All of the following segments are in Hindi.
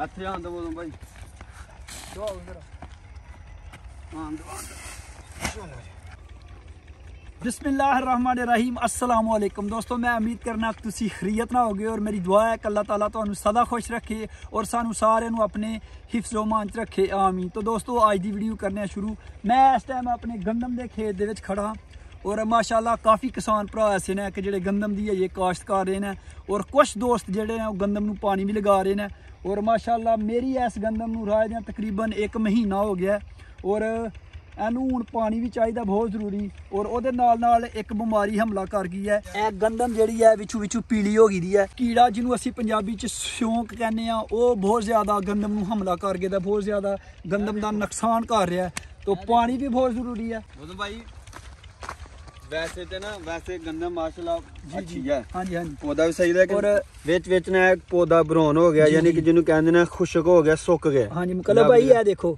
ਇੱਥੇ ਆਂਦ ਬੋਲੋਂ ਭਾਈ ਦੋ ਉਧਰ ਆਂਦ ਆਂਦ ਬਿਸਮਿਲ੍ਲਾਹਿਰਰਹਿਮਾਨਿਰਰਹੀਮ अस्सलाम वालेकुम दोस्तों मैं उम्मीद करना ਤੁਸੀਂ ਖਰੀਅਤ ਨਾ ਹੋਗੇ ਔਰ ਮੇਰੀ ਦੁਆ ਹੈ ਕਿ ਅੱਲਾਹ ਤਾਲਾ ਤੁਹਾਨੂੰ ਸਦਾ ਖੁਸ਼ ਰੱਖੇ ਔਰ ਸਾਨੂੰ ਸਾਰਿਆਂ ਨੂੰ ਆਪਣੇ ਹਿਫਜ਼ ਓ ਮਾਨ ਚ ਰੱਖੇ ਆਮੀਨ तो दोस्तों ਅੱਜ ਦੀ ਵੀਡੀਓ ਕਰਨੇ ਸ਼ੁਰੂ ਮੈਂ ਇਸ ਟਾਈਮ ਆਪਣੇ ਗੰਦਮ ਦੇ ਖੇਤ ਦੇ ਵਿੱਚ ਖੜਾ और माशाल्लाह काफ़ी किसान भ्रा ऐसे ने कि जेह्ड़े गंदम दी अजें काश्त कर रहे न और कुछ दोस्त जेह्ड़े न ओह् गंदम नू पानी बी लगा रहे न और माशाल्लाह मेरी इस गंदम नू राहे दे ਤਕਰੀਬਨ इक ਮਹੀਨਾ ਹੋ ਗਿਆ ਔਰ ਇਹਨੂੰ ਹੁਣ ਪਾਣੀ ਵੀ ਚਾਹੀਦਾ ਬਹੁਤ ਜ਼ਰੂਰੀ ਔਰ ਉਹਦੇ ਨਾਲ ਨਾਲ ਇੱਕ ਬਿਮਾਰੀ ਹਮਲਾ ਕਰ ਗਈ ਹੈ। ਇਹ ਗੰਦਮ ਜਿਹੜੀ ਹੈ ਵਿੱਚੋਂ ਵਿੱਚੋਂ ਪੀਲੀ ਹੋ ਗਈ ਦੀ ਹੈ। ਕੀੜਾ ਜਿਹਨੂੰ ਅਸੀਂ ਪੰਜਾਬੀ ਚ ਸ਼ੌਂਕ ਕਹਿੰਦੇ ਆ ਉਹ ਬਹੁਤ ਜ਼ਿਆਦਾ ਗੰਦਮ ਨੂੰ ਹਮਲਾ ਕਰ ਗਿਆ ਦਾ ਬਹੁਤ ਜ਼ਿਆਦਾ ਗੰਦਮ ਦਾ ਨੁਕਸਾਨ ਕਰ ਰਿਹਾ ਹੈ। ਪਾਣੀ ਵੀ ਬਹੁਤ ਜ਼ਰੂਰੀ ਹੈ। ਭਾਈ ਵੈਸੇ ਤੇ ਨਾ ਵੈਸੇ ਗੰਦਾ ਮਾਸ਼ਾਅੱਲਾ ਅੱਛੀ ਹੈ। ਹਾਂਜੀ ਹਾਂਜੀ। ਪੌਦਾ ਵੀ ਸਹੀ ਕਿ ਔਰ- ਵਿੱਚ ਵਿੱਚ ਨਾ ਇੱਕ ਪੌਦਾ ਬਰੌਨ ਹੋ ਗਿਆ ਯਾਨੀ। ਕਿ ਜਿਹਨੂੰ ਕਹਿੰਦੇ ਨੇ ਖੁਸ਼ਕ ਹੋ ਗਿਆ ਸੁੱਕ ਗਿਆ। ਹਾਂਜੀ ਮੁਕੱਲਬ ਭਾਈ ਇਹ ਦੇਖੋ।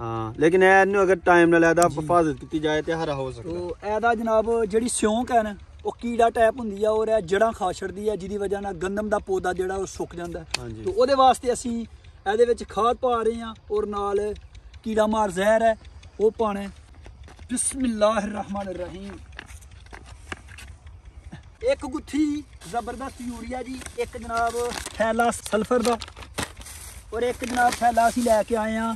ਹਾਂ ਲੇਕਿਨ ਇਹ ਇਹਨੂੰ ਅਗਰ ਟਾਈਮ ਨਾਲ ਇਹਦਾ ਹਿਫਾਜ਼ਤ ਕੀਤੀ ਜਾਏ ਤੇ ਹਰਾ ਹੋ ਸਕਦਾ। ਤੋ ਇਹਦਾ ਜਨਾਬ ਜਿਹੜੀ ਸਿਉਂਕ ਹੈ ਨਾ ਉਹ ਕੀੜਾ ਟਾਈਪ ਹੁੰਦੀ ਆ ਔਰ ਇਹ ਜੜਾਂ ਖਾ ਛੱਡਦੀ ਹੈ ਜਿਹਦੀ ਵਜ੍ਹਾ ਨਾਲ ਗੰਦਮ ਦਾ ਪੌਦਾ ਜਿਹੜਾ ਉਹ ਸੁੱਕ ਜਾਂਦਾ। ਤੋ ਉਹਦੇ ਵਾਸਤੇ ਅਸੀਂ ਇਹਦੇ ਵਿੱਚ ਖਾਦ ਪਾ ਰਹੇ ਹਾਂ ਔਰ ਨਾਲ ਕੀੜਾ ਮਾਰ ਜ਼ਹਿਰ ਹੈ ਉਹ ਪਾਣਾ ਬਿਸਮਿਲ੍ਲਾਹਿਰਰਹਿਮਾਨਿਰਰਹੀਮ। ਇੱਕ ਗੁੱਥੀ ਜ਼ਬਰਦਸਤ ਯੂਰੀਆ ਜੀ ਇੱਕ ਜਨਾਬ ਥੈਲਾ ਸਲਫਰ ਦਾ ਔਰ ਇੱਕ ਜਨਾਬ ਥੈਲਾ ਅਸੀਂ ਲੈ ਕੇ ਆਏ ਆ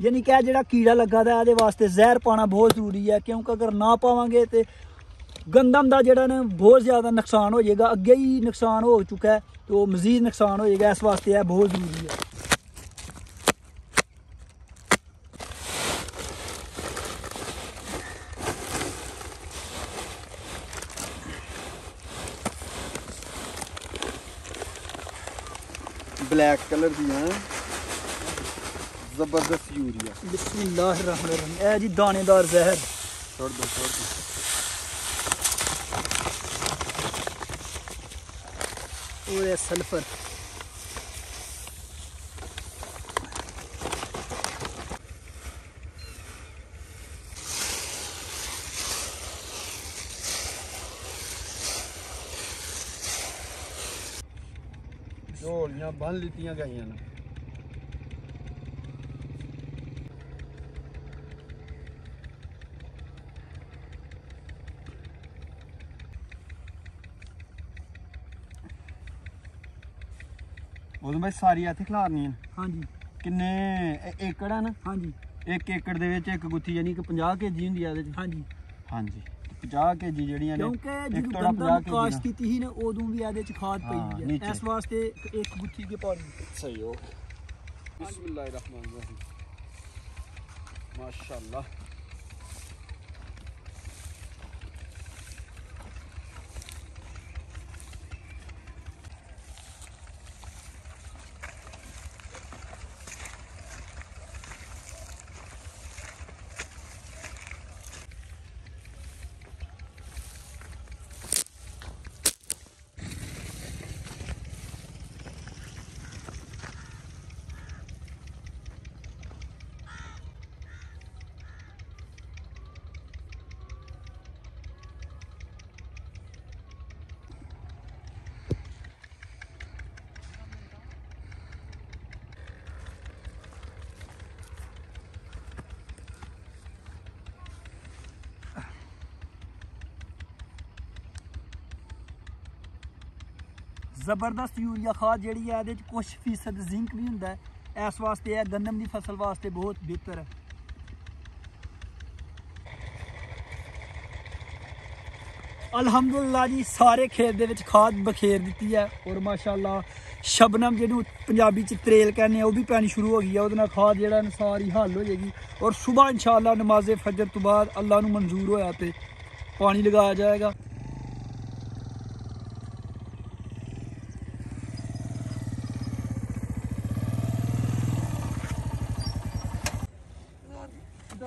ਯਾਨੀ ਕਿ ਇਹ ਜਿਹੜਾ ਕੀੜਾ ਲੱਗਾ ਦਾ ਇਹਦੇ ਵਾਸਤੇ ਜ਼ਹਿਰ ਪਾਣਾ ਬਹੁਤ ਜ਼ਰੂਰੀ ਹੈ ਕਿਉਂਕਿ ਅਗਰ ਨਾ ਪਾਵਾਂਗੇ ਤੇ ਗੰਦਮ ਦਾ ਜਿਹੜਾ ਨਾ ਬਹੁਤ ਜ਼ਿਆਦਾ ਨੁਕਸਾਨ ਹੋ ਜਾਏਗਾ ਅੱਗੇ ਹੀ ਨੁਕਸਾਨ ਹੋ ਚੁੱਕਾ ਹੈ ਤੇ ਉਹ ਮਜ਼ੀਦ ਨੁਕਸਾਨ ਹੋ ਜਾਏਗਾ ਇਸ ਵਾਸਤੇ ਇਹ ਬਹੁਤ ਜ਼ਰੂਰੀ ਹੈ ब्लैक कलर दी हैं ज़बरदस्त यूरिया बिस्मिल्लाह रहमान रहीम ए जी दानेदार जहर छोड़ दो छोड़ दो और ये सल्फ़र ਬੰਨ ਲਿੱਤੀਆਂ ਗਈਆਂ ਨੇ। ਉਦੋਂ ਬਈ ਸਾਰੀ ਇੱਥੇ ਖਲਾਰਨੀਆਂ ਹਾਂਜੀ। ਕਿੰਨੇ ਏਕੜ ਆ ਹਾਂਜੀ। ਇੱਕ ਏਕੜ ਦੇ ਵਿੱਚ ਇੱਕ ਗੁੱਥੀ ਯਾਨੀ ਕਿ 50 ਕੇਜੀ ਹੁੰਦੀ ਆ ਇਹਦੇ ਚ? ਹਾਂਜੀ। ਹਾਂਜੀ। 50 ਕੇਜੀ ਜਿਹੜੀਆਂ ਨੇ ਕਿਉਂਕਿ ਇੱਕ ਤੋੜਾ 50 ਗੰਦਮ kg ਕਾਸ਼ ਨਾ। ਕੀਤੀ ਸੀ ਨਾ ਉਦੋਂ ਵੀ ਇਹਦੇ ਚ ਖਾਦ ਪਈ ਹੈ। ਇਸ ਵਾਸਤੇ ਇੱਕ- ਗੁੱਥੀ ਕੇ ਪਾਣੀ। ਸਹੀ ਹੋ। ਬਿਸਮਿਲ੍ਲਾਹਿਰਰਹਿਮਾਨਿਰਰਹੀਮ ਮਾਸ਼ਾਅੱਲਾ। ਜ਼ਬਰਦਸਤ ਯੂਰੀਆ ਖਾਦ ਜਿਹੜੀ ਹੈ ਇਹਦੇ ਚ ਕੁਝ ਫੀਸਦ ਜ਼ਿੰਕ ਵੀ ਹੁੰਦਾ ਹੈ ਇਸ ਵਾਸਤੇ ਇਹ ਗੰਦਮ ਦੀ ਫਸਲ ਵਾਸਤੇ ਬਹੁਤ ਬਿਹਤਰ ਹੈ ਅਲਹਮਦੁਲਿਲਾ ਜੀ ਸਾਰੇ ਖੇਤ ਦੇ ਵਿੱਚ ਖਾਦ ਬਖੇਰ ਦਿੱਤੀ ਹੈ ਔਰ ਮਾਸ਼ਾਅੱਲਾ ਸ਼ਬਨਮ ਜਿਹਨੂੰ ਪੰਜਾਬੀ ਚ ਤਰੇਲ ਕਹਿੰਦੇ ਆ ਉਹ ਵੀ ਪੈਣੀ ਸ਼ੁਰੂ ਹੋ ਗਈ ਹੈ ਉਹਦੇ ਨਾਲ ਖਾਦ ਜਿਹੜਾ ਨਾ ਸਾਰੀ ਹੱਲ ਹੋ ਜਾਏਗੀ ਔਰ ਸਵੇਰ ਇਨਸ਼ਾਅੱਲਾ ਨਮਾਜ਼ੇ ਫਜਰ ਤੋਂ ਬਾਅਦ ਅੱਲਾ ਨੂੰ ਮਨਜ਼ੂਰ ਹੋਇਆ ਤੇ ਪਾਣੀ ਲਗਾਇਆ ਜਾਏਗਾ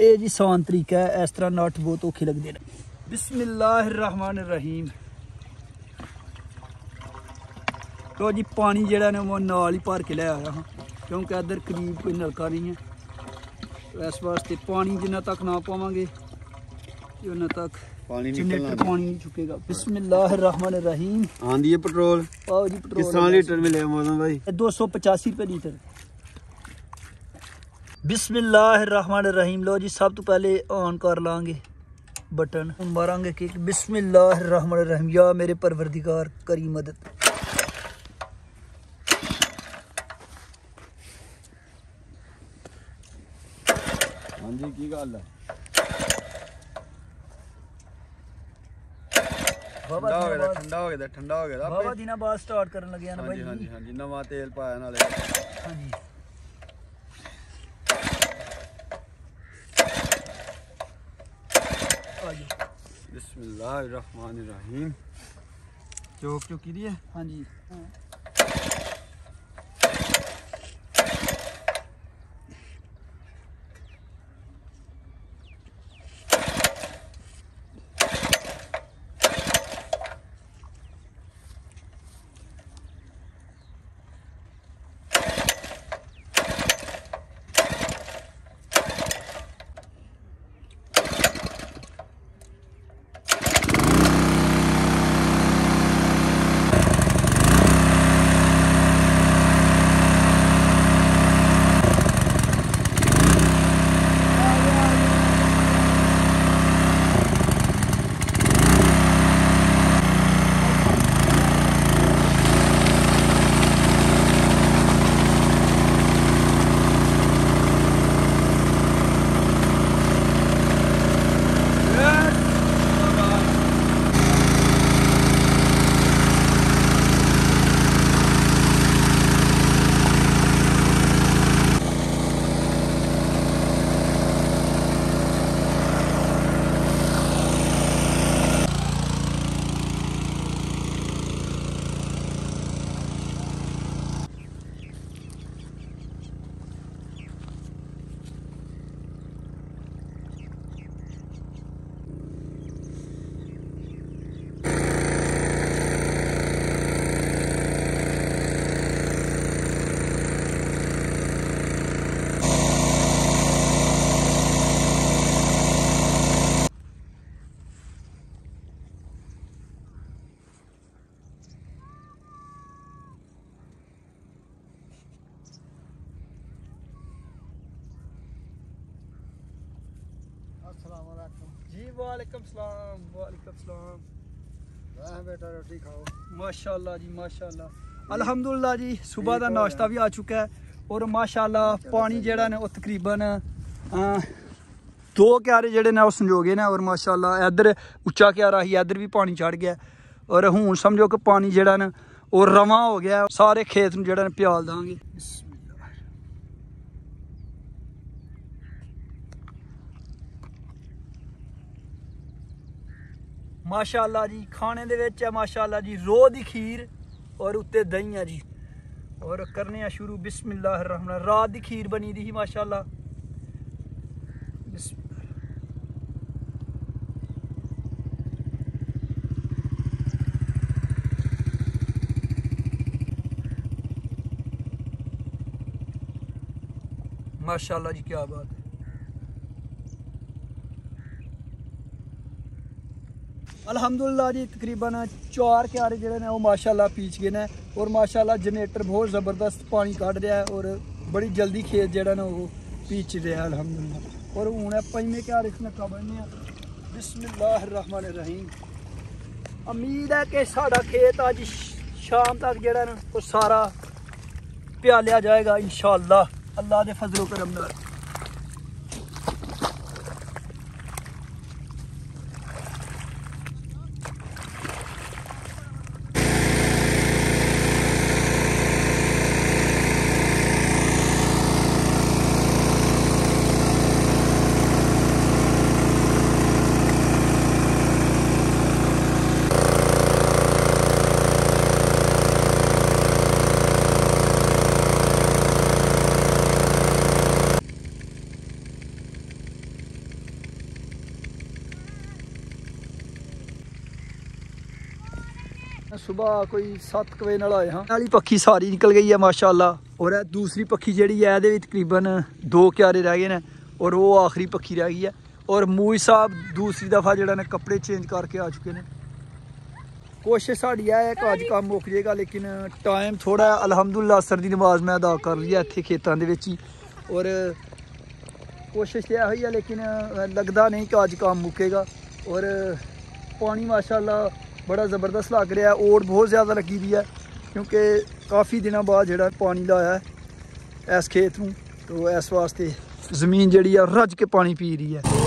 ਇਹ ਜੀ ਆਸਾਨ ਤਰੀਕਾ ਹੈ ਇਸ ਤਰ੍ਹਾਂ ਨਟ ਬਹੁਤ ਔਖੇ ਲੱਗਦੇ ਨੇ ਬਿਸਮਿਲ੍ਲਾਹਿਰਰਹਿਮਾਨਿਰਰਹੀਮ ਲੋ ਜੀ ਪਾਣੀ ਜਿਹੜਾ ਨੇ ਉਹ ਨਾਲ ਹੀ ਭਰ ਕੇ ਲੈ ਆਇਆ ਹਾਂ ਕਿਉਂਕਿ ਇੱਧਰ ਕਰੀਬ ਕੋਈ ਨਲਕਾ ਨਹੀਂ ਹੈ ਇਸ ਵਾਸਤੇ ਪਾਣੀ ਜਿੰਨਾ ਤੱਕ ਨਾ ਪਾਵਾਂਗੇ ਤੇ ਉਹਨਾਂ ਤੱਕ ਪਾਣੀ ਜਨਰੇਟਰ ਨਿਕਲਣਾ ਪਾਣੀ ਨਹੀਂ ਚੁੱਕੇਗਾ ਬਿਸਮਿਲ੍ਲਾਹਿਰਰਹਿਮਾਨਿਰਰਹੀਮ ਆਂਦੀ ਹੈ ਪੈਟਰੋਲ ਪਾਓ ਜੀ ਪੈਟਰੋਲ ਕਿਸ ਤਰ੍ਹਾਂ ਲੀਟਰ ਮਿਲਿਆ ਮੋਦਨ ਭਾਈ ਇਹ 285 ਰੁਪਏ ਲੀਟਰ ਬਿਸਮਿਲ੍ਲਾਹਿਰਰਹਿਮਾਨਿਰਰਹੀਮ ਲੋ ਜੀ ਸਭ ਤੋਂ ਪਹਿਲੇ ਔਨ ਕਰ ਲਾਂਗੇ ਬਟਨ ਮਾਰਾਂਗੇ ਕਿ ਬਿਸਮਿਲ੍ਲਾਹਿਰਰਹਿਮਾਨਿਰਰਹੀਮ ਯਾ ਮੇਰੇ ਪਰਵਰਦੀਗਾਰ ਕਰੀ ਮਦਦ ਹਾਂਜੀ ਕੀ ਗੱਲ ਹੈ ਬਾਬਾ ਠੰਡਾ ਹੋ ਗਿਆ ਦਿਨਾਂ ਦਾ, ਠੰਡਾ ਹੋ ਗਿਆ ਦਾ, ਠੰਡਾ ਹੋ ਗਿਆ ਦਾ ਬਾਬਾ ਆਪੇ। ਦਿਨਾਂ ਬਾਅਦ ਸਟਾਰਟ ਕਰਨ ਲੱਗਿਆ ਨਾ ਹਾਂਜੀ ਬਾਈ ਹਾਂਜੀ ਹਾਂਜੀ ਨਵਾਂ ਤੇਲ ਪਾਇਆ ਨਾਲੇ ਹਾਂਜੀ बिस्मिल्लाहिर्रहमानिर्रहीम चौक चौकी दी है हाँ जी हाँ। अस्सलाम जी वालेकुम सलाम सलाम। हाँ बेटा रोटी खाओ। माशाल्लाह जी माशाल्लाह। अल्हम्दुलिल्लाह जी सुबह का नाश्ता भी आ चुका है और माशाल्लाह पानी जेड़ा ने तकरीबन हाँ, दो क्यारे जो ने संजोगे ने और माशाल्लाह इधर उच्चा क्यारा ही इधर भी पानी चढ़ गया और हूँ समझो कि पानी जो ने और रवा हो गया सारे खेत में ने प्याल देंगे। ਮਾਸ਼ਾਅੱਲਾ ਜੀ ਖਾਣੇ ਦੇ ਵਿੱਚ ਹੈ ਮਾਸ਼ਾਅੱਲਾ ਜੀ ਰੋਹ ਦੀ ਖੀਰ ਔਰ ਉੱਤੇ ਦਹੀਂ ਹੈ ਜੀ ਔਰ ਕਰਨੇ ਆ ਸ਼ੁਰੂ ਬਿਸਮਿਲ੍ਲਾਹਿਰ ਰਹਿਮਾਨ ਰਾਤ ਦੀ ਖੀਰ ਬਣੀ ਦੀ ਸੀ ਮਾਸ਼ਾਅੱਲਾ ਬਿਸਮ- ਮਾਸ਼ਾਅੱਲਾ ਜੀ ਕੀ ਬਾਤ अलहमदुल्ला जी, तकरीबन चार क्यारे जो ने माशाला पीच गए हैं और माशाला जनरेटर बहुत ज़बरदस्त पानी कट रहा है, और बड़ी जल्दी खेत जोड़ा ना पीच रहा है अलहमदुल्ला और हूँ पंजे क्यारे इसमें बनने बिस्मिल्लाहमान रहीम उम्मीद है कि साढ़ा खेत अज शाम तक जरा सारा प्यालिया जाएगा इन शाह अल्लाह के फजलो करम ਇਨਸ਼ਾਅੱਲਾ ਅੱਲਾ ਦੇ ਫਜ਼ਲੋ ਕਰਮ ਨਾਲ ਸਵੇਰ ਕੋਈ 7 ਵਜੇ ਨਾਲ ਆਏ ਹਾਂ ਨਾਲੀ ਪੱਖੀ ਸਾਰੀ ਨਿਕਲ ਗਈ ਹੈ ਮਾਸ਼ਾਅੱਲਾ ਔਰ ਇਹ ਦੂਸਰੀ ਪੱਖੀ ਜਿਹੜੀ ਹੈ ਇਹਦੇ ਵਿੱਚ ਤਕਰੀਬਨ ਦੋ ਕਿਆਰੇ ਰਹਿ ਗਏ ਨੇ ਔਰ ਉਹ ਆਖਰੀ ਪੱਖੀ ਰਹਿ ਗਈ ਹੈ ਔਰ ਮੂਈ ਸਾਹਿਬ ਦੂਸਰੀ ਦਫਾ ਜਿਹੜਾ ਨੇ ਕੱਪੜੇ ਚੇਂਜ ਕਰਕੇ ਆ ਚੁੱਕੇ ਨੇ ਕੋਸ਼ਿਸ਼ ਸਾਡੀ ਇਹ ਹੈ ਕਿ ਅੱਜ ਕੰਮ ਮੁੱਕ ਜਾਏਗਾ ਲੇਕਿਨ ਟਾਈਮ ਥੋੜਾ ਅਲਹਮਦੁਲਿਲਾ ਅਸਰ ਦੀ ਨਮਾਜ਼ ਮੈਂ ਅਦਾ ਕਰ ਲਈ ਹੈ ਇੱਥੇ ਖੇਤਾਂ ਦੇ ਵਿੱਚ ਹੀ ਔਰ ਕੋਸ਼ਿਸ਼ ਤੇ ਇਹ ਹੋਈ ਹੈ ਲੇਕਿਨ ਅ, ਲੱਗਦਾ ਨਹੀਂ ਕਿ ਅੱਜ बड़ा ज़बरदस्त लग रहा है ओट बहुत ज़्यादा लगी हुई है, क्योंकि काफ़ी दिनों बाद जो पानी लाया है, इस खेत में तो इस वास्ते ज़मीन जी रज के पानी पी रही है।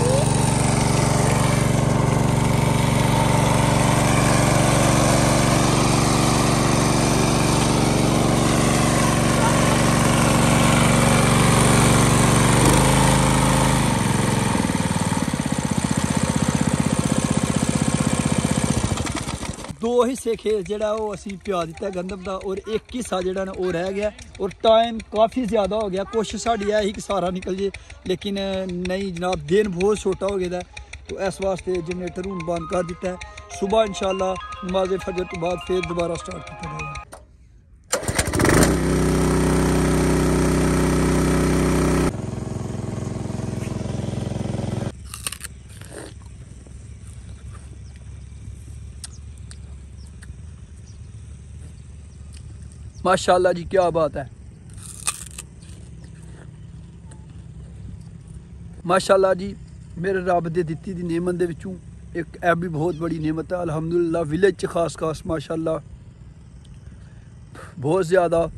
ਦੋ ਹਿੱਸੇ ਖੇਤ ਜਿਹੜਾ ਉਹ ਅਸੀਂ ਪਿਆ ਦਿੱਤਾ ਗੰਦਮ ਦਾ ਔਰ ਇੱਕ ਹਿੱਸਾ ਜਿਹੜਾ ਨਾ ਉਹ ਰਹਿ ਗਿਆ ਔਰ ਟਾਈਮ ਕਾਫੀ ਜ਼ਿਆਦਾ ਹੋ ਗਿਆ ਕੋਸ਼ਿਸ਼ ਸਾਡੀ ਇਹ ਹੀ ਕਿ ਸਾਰਾ ਨਿਕਲ ਜੇ ਲੇਕਿਨ ਨਹੀਂ ਜਨਾਬ ਦਿਨ ਬਹੁਤ ਛੋਟਾ ਹੋ ਗਿਆ ਦਾ ਤੋ ਇਸ ਵਾਸਤੇ ਜਨਰੇਟਰ ਹੁਣ ਬੰਦ ਕਰ ਦਿੱਤਾ ਹੈ ਸਵੇਰ ਇਨਸ਼ਾਅੱਲਾ ਨਮਾਜ਼ ਫਜਰ ਤੋਂ ਬਾਅਦ ਫਿਰ ਦੁਬਾਰਾ ਸਟਾਰਟ ਕੀਤਾ ਜਾਏਗਾ ਮਾਸ਼ਾਅੱਲਾ ਜੀ ਕੀ ਬਾਤ ਹੈ ਮਾਸ਼ਾਅੱਲਾ ਜੀ ਮੇਰੇ ਰੱਬ ਦੇ ਦਿੱਤੀ ਦੀ ਨੇਮਤ ਦੇ ਵਿੱਚੋਂ ਇੱਕ ਇਹ ਵੀ ਬਹੁਤ ਬੜੀ ਨੇਮਤ ਹੈ ਅਲਹਮਦੁਲਿਲਾ ਵਿਲੇਜ ਚ ਖਾਸ ਖਾਸ ਮਾਸ਼ਾਅੱਲਾ ਬਹੁਤ ਜ਼ਿਆਦਾ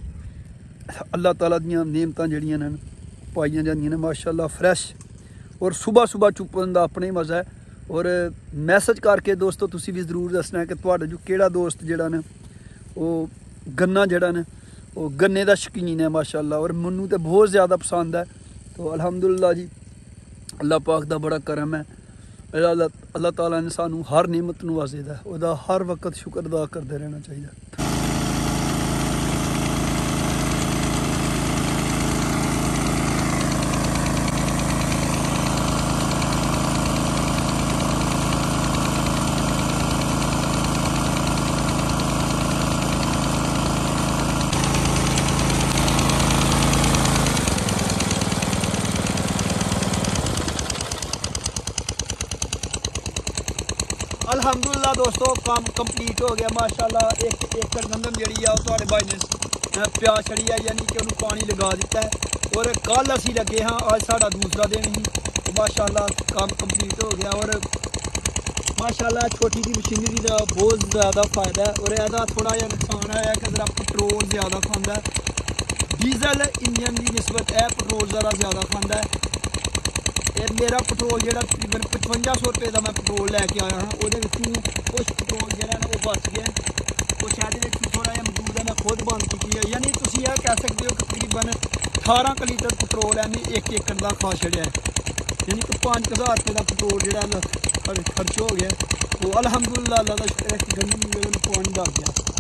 ਅੱਲਾਹ ਤਾਲਾ ਦੀਆਂ ਨੇਮਤਾਂ ਜਿਹੜੀਆਂ ਨੇ ਪਾਈਆਂ ਜਾਂਦੀਆਂ ਨੇ ਮਾਸ਼ਾਅੱਲਾ ਫਰੈਸ਼ ਔਰ ਸਵੇਰ ਸਵੇਰ ਚੁੱਪਣ ਦਾ ਆਪਣਾ ਹੀ ਮਜ਼ਾ ਹੈ ਔਰ ਮੈਸੇਜ ਕਰਕੇ ਦੋਸਤੋ ਤੁਸੀਂ ਵੀ ਜ਼ਰੂਰ ਦੱਸਣਾ ਕਿ ਤੁਹਾਡਾ ਜੋ ਕਿਹੜਾ ਦੋਸਤ ਜਿਹੜਾ ਨੇ ਉਹ गन्ना जड़ा ने वो गन्ने का शकीन है माशाल्लाह। और मनु तो बहुत ज़्यादा पसंद है तो अलहमदुल्ला जी, अल्लाह पाक का बड़ा करम है अल्लाह अल्लाह ताला ने सानू हर नेमत नवाजे दा ओह्दा हर वक्त शुक्र अदा करते रहना चाहिए ਅਲਹਮਦੁਲਿਲਾ ਦੋਸਤੋ, ਕੰਮ ਕੰਪਲੀਟ ਹੋ ਗਿਆ, ਮਾਸ਼ਾਅੱਲਾ, ਇੱਕ ਏਕੜ ਗੰਦਮ ਜਿਹੜੀ ਆ ਉਹ ਤੁਹਾਡੇ ਭਾਈ ਨੇ ਪਿਆ ਛੜੀ ਆ, ਯਾਨੀ ਕਿ ਉਹਨੂੰ ਪਾਣੀ ਲਗਾ ਦਿੱਤਾ ਹੈ। ਔਰ ਕੱਲ ਅਸੀਂ ਲੱਗੇ ਹਾਂ, ਅੱਜ ਸਾਡਾ ਦੂਸਰਾ ਦਿਨ ਹੀ। ਮਾਸ਼ਾਅੱਲਾ, ਕੰਮ ਕੰਪਲੀਟ ਹੋ ਗਿਆ, ਔਰ ਮਾਸ਼ਾਅੱਲਾ, ਛੋਟੀ ਦੀ ਮਸ਼ੀਨਰੀ ਦਾ ਬਹੁਤ ਜ਼ਿਆਦਾ ਫਾਇਦਾ ਹੈ, ਔਰ ਇਹਦਾ ਥੋੜਾ ਜਿਹਾ ਨੁਕਸਾਨ ਹੈ ਕਿ ਜ਼ਰਾ ਪੈਟਰੋਲ ਜ਼ਿਆਦਾ ਖਾਂਦਾ ਡੀਜ਼ਲ ਇੰਜਨ ਦੀ ਨਿਸਬਤ ਇਹ ਪੈਟਰੋਲ ਜ਼ਰਾ ਜ਼ਿਆਦਾ ਖਾਂਦਾ ਹੈ ਇਹ ਮੇਰਾ ਪੈਟਰੋਲ ਜਿਹੜਾ ਤਕਰੀਬਨ 5500 ਰੁਪਏ ਦਾ ਮੈਂ ਪੈਟਰੋਲ ਲੈ ਕੇ ਆਇਆ ਹਾਂ। ਉਹਦੇ ਵਿੱਚੋਂ ਕੁਝ ਪੈਟਰੋਲ ਜਿਹੜਾ ਨਾ ਉਹ ਬਚ ਗਿਆ। ਕੁਛ ਇਹਦੇ ਵਿੱਚ ਥੋੜਾ ਜਿਹਾ ਮਜ਼ਦੂਰ ਹੈ ਮੈਂ ਖੁਦ ਬੰਦ ਕੀਤੀ ਹੈ। ਯਾਨੀ ਤੁਸੀਂ ਇਹ ਕਹਿ ਸਕਦੇ ਹੋ ਕਿ ਤਕਰੀਬਨ 18 ਕੁ ਲੀਟਰ ਪੈਟਰੋਲ ਐਵੇਂ ਇੱਕ ਏਕੜ ਦਾ ਖਾ ਛੜਿਆ ਯਾਨੀ ਕਿ 5000 ਰੁਪਏ ਦਾ ਪੈਟਰੋਲ ਜਿਹੜਾ ਖਰਚ ਹੋ ਗਿਆ। ਉਹ ਅਲਹਮਦੁਲਿਲਾ ਅੱਲਾ ਦਾ ਸ਼ੁਕਰ ਹੈ ਕਿ ਗੰਦਮ ਨੂੰ ਪਾਣੀ ਲੱਗ ਗਿਆ।